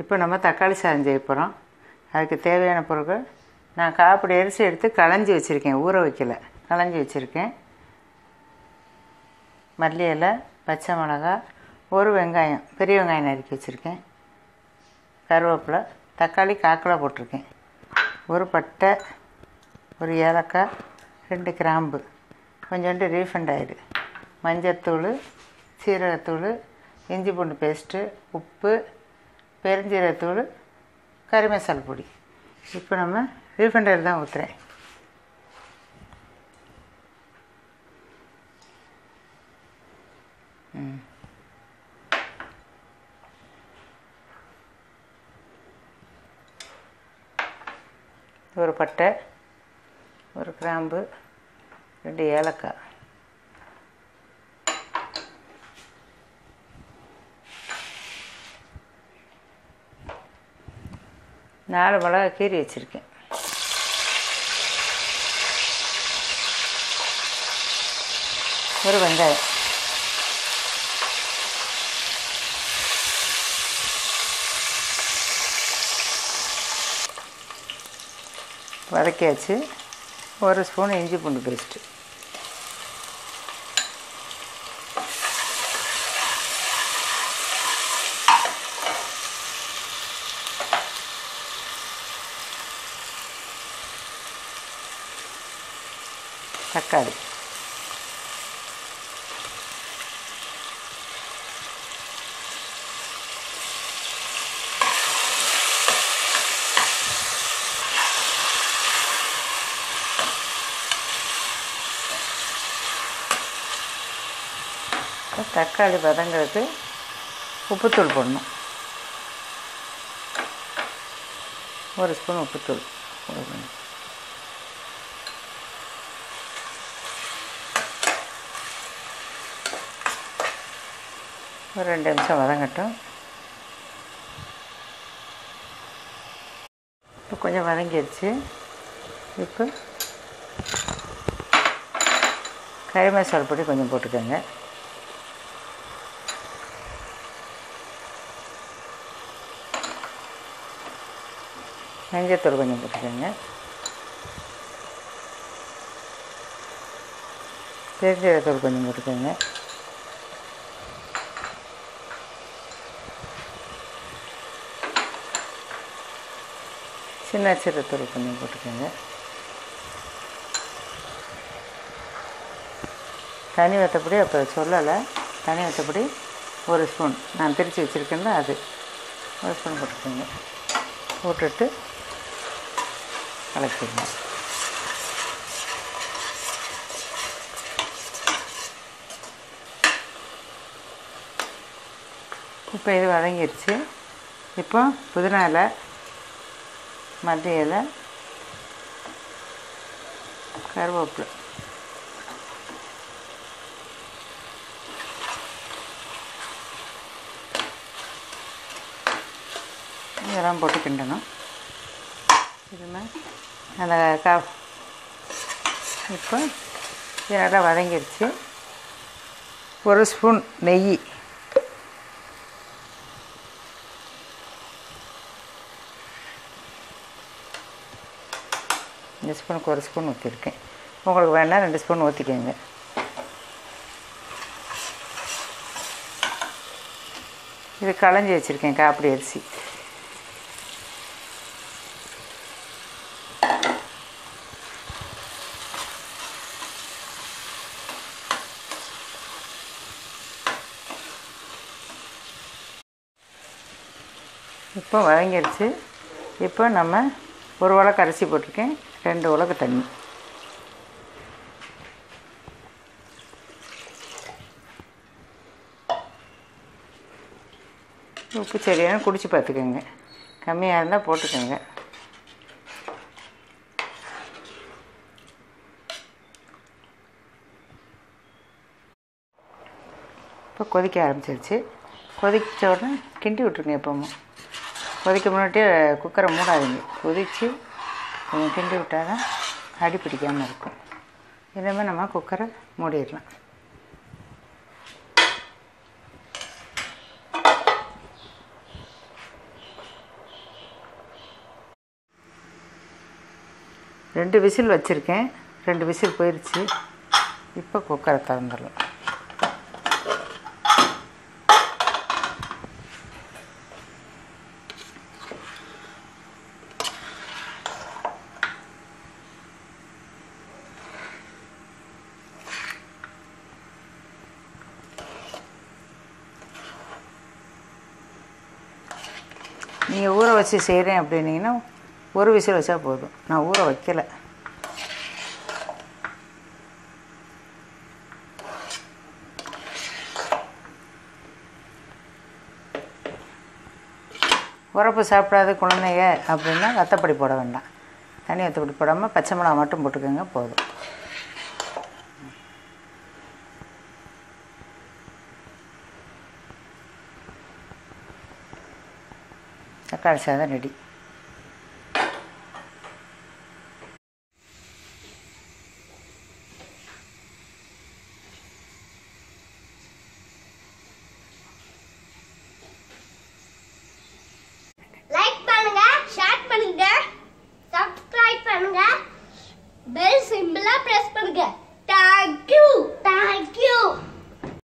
இப்போ நம்ம தக்காளி சாதம் செய்ய போகிறோம். அதுக்கு தேவையான பொருட்கள் நான் காப்பிடி அரிசி எடுத்து களைஞ்சி வச்சுருக்கேன் ஊற வைக்கல. களைஞ்சி வச்சுருக்கேன். மல்லி இலை பச்சை மிளகா ஒரு வெங்காயம் பெரிய வெங்காயம் நறுக்கி வச்சுருக்கேன். கருவேப்பிலை தக்காளி காக்கில் போட்டிருக்கேன். ஒரு பட்டை ஒரு ஏலக்காய் ரெண்டு கிராம்பு. கொஞ்சோண்டு ரீஃபண்ட் ஆயிடு. மஞ்சத்தூள் சீரகத்தூள் இஞ்சி பூண்டு பேஸ்ட்டு உப்பு பெருஞ்சீரகத்தூள் கறி மசால் பொடி. இப்போ நம்ம ரீஃபண்ட் ஆயில் தான் ஊற்றுறேன் ஒரு பட்டை. ஒரு கிராம்பு ரெண்டு ஏலக்காய். நாலு மிளகா கீரி வச்சுருக்கேன். ஒரு வெங்காயம். வதக்கியாச்சு. ஒரு ஸ்பூன் இஞ்சி பூண்டு பேஸ்ட்டு. தக்காளி. தக்காளி வதங்கிறதுக்கு உப்புத்தூள் போடணும். ஒரு ஸ்பூன் உப்புத்தூள் போடணும். ஒரு ரெண்டு நிமிஷம் வதங்கட்டும். இப்போ கொஞ்சம் வதங்கிடுச்சு இப்போ கறி மசாலா பொடி கொஞ்சம் போட்டுக்கோங்க. மஞ்சத்தூள் கொஞ்சம் போட்டுக்கோங்க. பெருஞ்சீரத்தூள் கொஞ்சம் போட்டுக்கோங்க. சின்ன சீரத்தூள் கொஞ்சம் போட்டுக்கோங்க. தனி வத்தப்படி அப்போ சொல்லலை. தனி வத்தப்படி ஒரு ஸ்பூன். நான் பிரித்து வச்சுருக்கேன்ல அது. ஒரு ஸ்பூன் போட்டுக்கோங்க. போட்டுட்டு கலக்கிடணும் இப்போ இது வதங்கிருச்சு. இப்போ புதினா இலை மல்லி இலை கருவேப்பிலை. இதெல்லாம் போட்டு கிண்டணும். இதுமாதிரி அந்த கா இப்போ இது நல்லா வதங்கிடுச்சு ஒரு ஸ்பூன் நெய். இந்த ஸ்பூனுக்கு ஒரு ஸ்பூன் ஊற்றிருக்கேன் உங்களுக்கு வேணால் ரெண்டு ஸ்பூன் ஊற்றிக்கோங்க இது களைஞ்சி வச்சுருக்கேன் காப்பிடி அரிசி. இப்போ வதங்கிடுச்சு இப்போ நம்ம ஒரு உலக்கு அரிசி போட்டிருக்கேன். ரெண்டு உலக்கு தண்ணி. உப்பு சரியான குடிச்சு பார்த்துக்கோங்க. கம்மியாக இருந்தால் போட்டுக்கோங்க. இப்போ கொதிக்க ஆரம்பிச்சிருச்சு. கொதிச்ச உடனே கிண்டி விட்ருங்க எப்போவும். கொதிக்க முன்னாடியே குக்கரை மூடாதீங்க. கொதித்து கொஞ்சம் கிண்டி விட்டால் தான் அடி பிடிக்காமல் இருக்கும். இனிமேல் நம்ம குக்கரை மூடிடலாம். ரெண்டு விசில் வச்சுருக்கேன். ரெண்டு விசில் போயிடுச்சு இப்போ குக்கரை திறந்துடலாம். நீங்கள் ஊற வச்சு செய்கிறேன் அப்படின்னீங்கன்னா ஒரு விசில் வச்சா போதும். நான் ஊற வைக்கலை. உரப்பு சாப்பிடாத குழந்தைங்க அப்படின்னா வத்தப்படி போட வேண்டாம். தண்ணி வத்தப்படி போடாமல் பச்சை மிளகா மட்டும் போட்டுக்கோங்க போதும். தக்காளி சாதம் ரெடி